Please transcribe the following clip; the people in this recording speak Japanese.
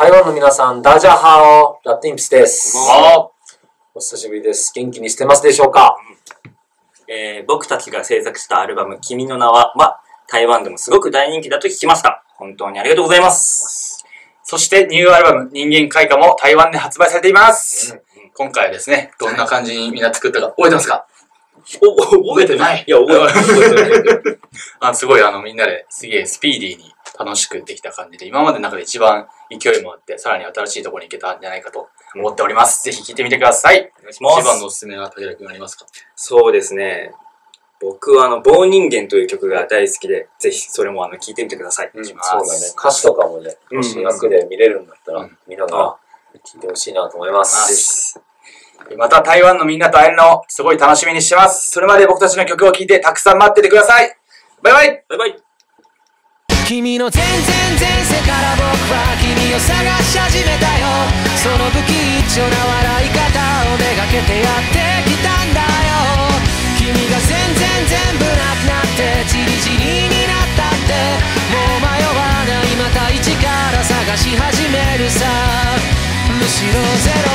台湾の皆さん、ダジャハオ、ラッティンプスです。もお久しぶりです。元気にしてますでしょうか？えー僕たちが制作したアルバム、君の名は、は、台湾でもすごく大人気だと聞きました。本当にありがとうございます。そしてニューアルバム、人間開花も台湾で発売されています。うん今回はですね、どんな感じにみんな作ったか覚えてますか？お、覚えてないいや、覚えてない。覚えてない。あすごいあのみんなですげえスピーディーに楽しくできた感じで、今までの中で一番勢いもあって、さらに新しいところに行けたんじゃないかと思っております。ぜひ聴いてみてください。お願いします。一番のおすすめは武田君ありますか？そうですね。僕はあの、棒人間という曲が大好きで、ぜひそれもあの、聞いてみてください。うん、そうだね。歌詞とかもね、うんもし楽で見れるんだったら、うんみんなが聞いてほしいなと思います。また台湾のみんなと会えるのをすごい楽しみにしてます。それまで僕たちの曲を聴いてたくさん待っててください。バイバイバイバイ。君の全然前世から僕は君を探し始めたよ。その不器一丁な笑い方をめがけてやってきたんだよ。君が全然全部なくなってチリチリになったって。もう迷わないまた一から探し始めるさ。むしろ全